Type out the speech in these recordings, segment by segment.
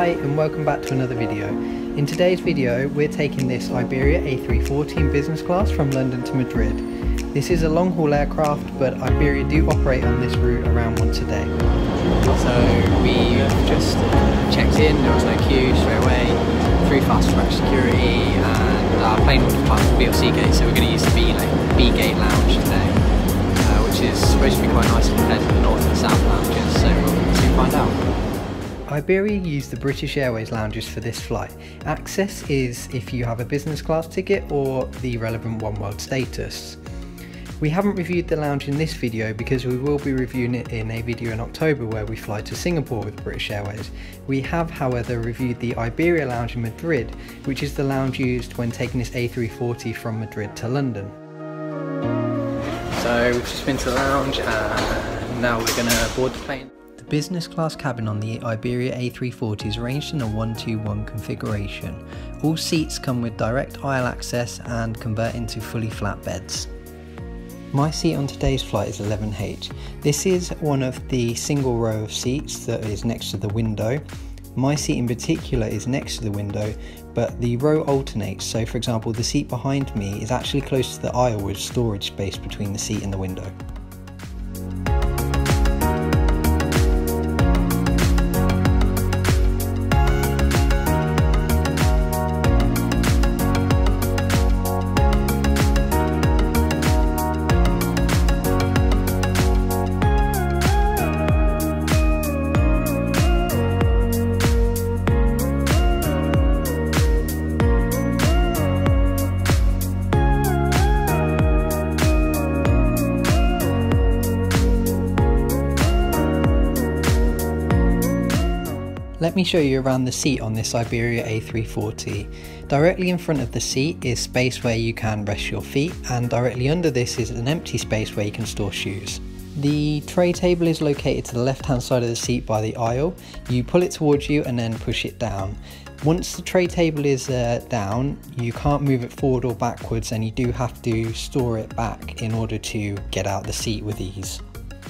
Hi and welcome back to another video. In today's video we're taking this Iberia A340 in business class from London to Madrid. This is a long haul aircraft but Iberia do operate on this route around once a day. So we just checked in, there was no queue straight away, through fast track security and our plane was past the BLC gate so we're going to use the B, like, B gate lounge today uh, which is supposed to be quite nice compared to the north and south lounges so we'll soon find out. Iberia use the British Airways lounges for this flight. Access is if you have a business class ticket or the relevant Oneworld status. We haven't reviewed the lounge in this video because we will be reviewing it in a video in October where we fly to Singapore with British Airways. We have however reviewed the Iberia lounge in Madrid, which is the lounge used when taking this A340 from Madrid to London. So we've just been to the lounge and now we're going to board the plane business class cabin on the Iberia A340 is arranged in a 121 configuration. All seats come with direct aisle access and convert into fully flat beds. My seat on today's flight is 11H. This is one of the single row of seats that is next to the window. My seat in particular is next to the window, but the row alternates. So for example, the seat behind me is actually close to the aisle with storage space between the seat and the window. Let me show you around the seat on this Iberia A340. Directly in front of the seat is space where you can rest your feet and directly under this is an empty space where you can store shoes. The tray table is located to the left hand side of the seat by the aisle. You pull it towards you and then push it down. Once the tray table is uh, down, you can't move it forward or backwards and you do have to store it back in order to get out the seat with ease.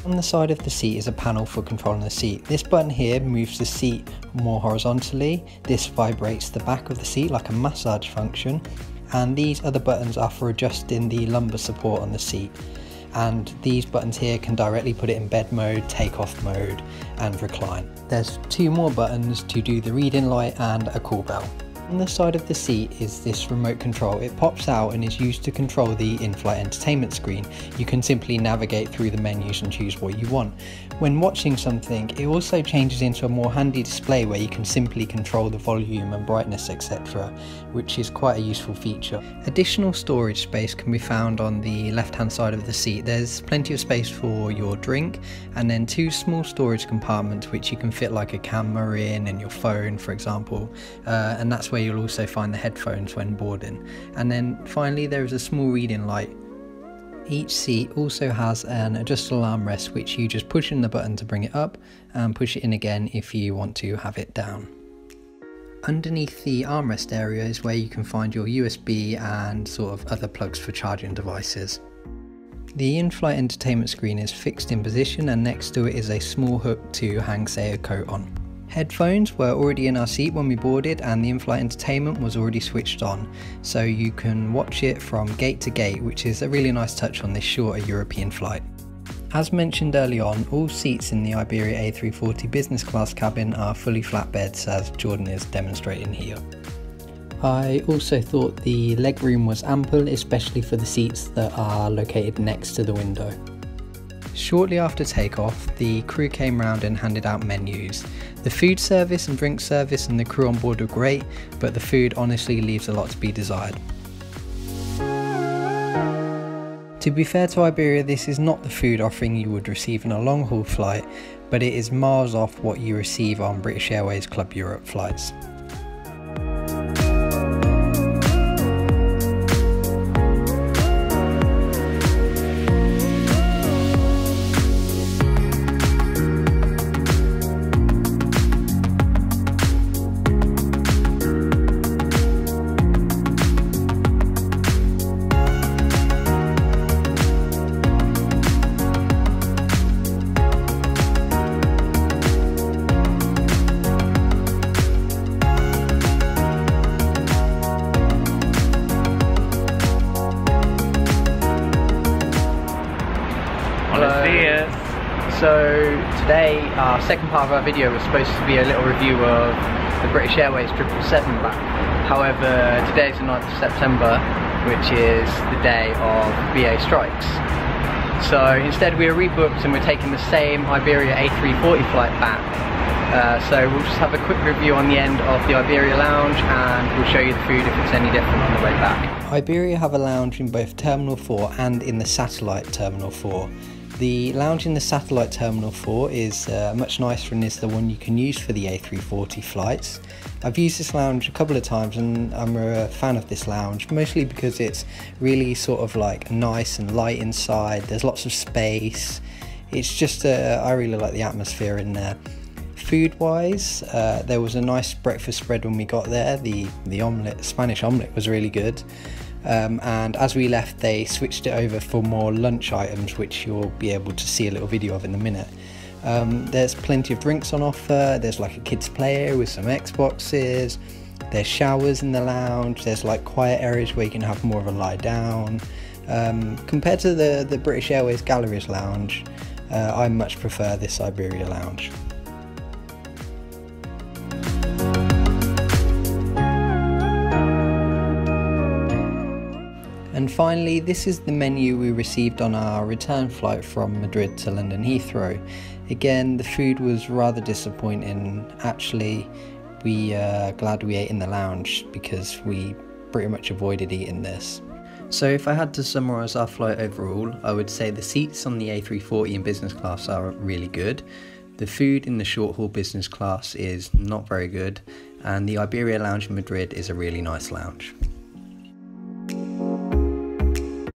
On the side of the seat is a panel for controlling the seat. This button here moves the seat more horizontally. This vibrates the back of the seat like a massage function. And these other buttons are for adjusting the lumbar support on the seat. And these buttons here can directly put it in bed mode, take off mode and recline. There's two more buttons to do the reading light and a call bell. On the side of the seat is this remote control. It pops out and is used to control the in-flight entertainment screen. You can simply navigate through the menus and choose what you want. When watching something, it also changes into a more handy display where you can simply control the volume and brightness etc, which is quite a useful feature. Additional storage space can be found on the left hand side of the seat. There's plenty of space for your drink and then two small storage compartments which you can fit like a camera in and your phone for example, uh, and that's where where you'll also find the headphones when boarding. And then finally there is a small reading light. Each seat also has an adjustable armrest which you just push in the button to bring it up and push it in again if you want to have it down. Underneath the armrest area is where you can find your USB and sort of other plugs for charging devices. The in-flight entertainment screen is fixed in position and next to it is a small hook to hang say a coat on. Headphones were already in our seat when we boarded and the in-flight entertainment was already switched on, so you can watch it from gate to gate which is a really nice touch on this shorter European flight. As mentioned early on, all seats in the Iberia A340 business class cabin are fully flatbeds as Jordan is demonstrating here. I also thought the legroom was ample, especially for the seats that are located next to the window. Shortly after takeoff, the crew came round and handed out menus. The food service and drink service and the crew on board were great, but the food honestly leaves a lot to be desired. To be fair to Iberia, this is not the food offering you would receive on a long haul flight, but it is miles off what you receive on British Airways Club Europe flights. So today, our second part of our video was supposed to be a little review of the British Airways 777 back. However, today is the 9th of September, which is the day of BA strikes. So instead we are rebooked and we're taking the same Iberia A340 flight back. Uh, so we'll just have a quick review on the end of the Iberia lounge and we'll show you the food if it's any different on the way back. Iberia have a lounge in both Terminal 4 and in the satellite Terminal 4. The lounge in the satellite Terminal 4 is uh, much nicer and is the one you can use for the A340 flights. I've used this lounge a couple of times and I'm a fan of this lounge, mostly because it's really sort of like nice and light inside, there's lots of space, it's just, uh, I really like the atmosphere in there. Food wise, uh, there was a nice breakfast spread when we got there, the, the omelette, Spanish omelette was really good. Um, and as we left they switched it over for more lunch items which you'll be able to see a little video of in a minute. Um, there's plenty of drinks on offer, there's like a kids play area with some Xboxes, there's showers in the lounge, there's like quiet areas where you can have more of a lie down. Um, compared to the, the British Airways Galleries lounge, uh, I much prefer this Iberia lounge. And finally, this is the menu we received on our return flight from Madrid to London Heathrow. Again, the food was rather disappointing. Actually, we are uh, glad we ate in the lounge because we pretty much avoided eating this. So if I had to summarise our flight overall, I would say the seats on the A340 in business class are really good. The food in the short haul business class is not very good, and the Iberia Lounge in Madrid is a really nice lounge.